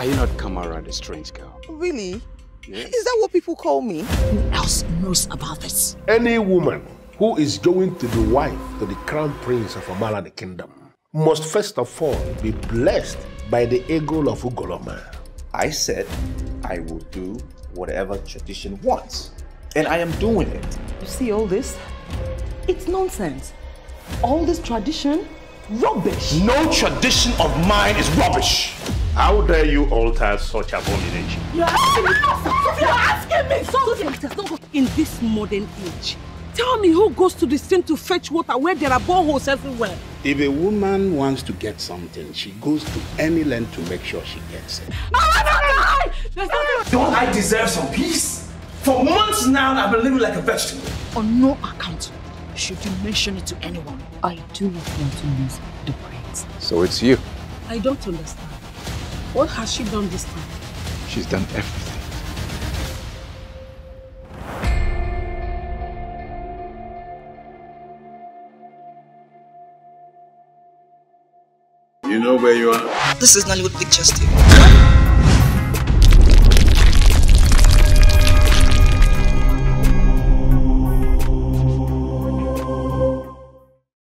Are you not Kamara, the strange girl? Really? Is that what people call me? Who else knows about this? Any woman who is going to be wife to the crown prince of Amala the kingdom must first of all be blessed by the eagle of Ugoloma. I said I will do whatever tradition wants. And I am doing it. You see all this? It's nonsense. All this tradition, rubbish. No tradition of mine is rubbish. How dare you alter such abomination? You're asking me! You're asking me! Something matters. Don't go in this modern age. Tell me who goes to the stream to fetch water where there are boreholes everywhere? If a woman wants to get something, she goes to any length to make sure she gets it. No, no, no, no! There's. Don't I deserve some peace? For months now, I've been living like a vegetable. On no account should you mention it to anyone. I do not want to lose the prince. So it's you. I don't understand. What has she done this time? She's done everything. You know where you are? This is Nollywood Pictures TV.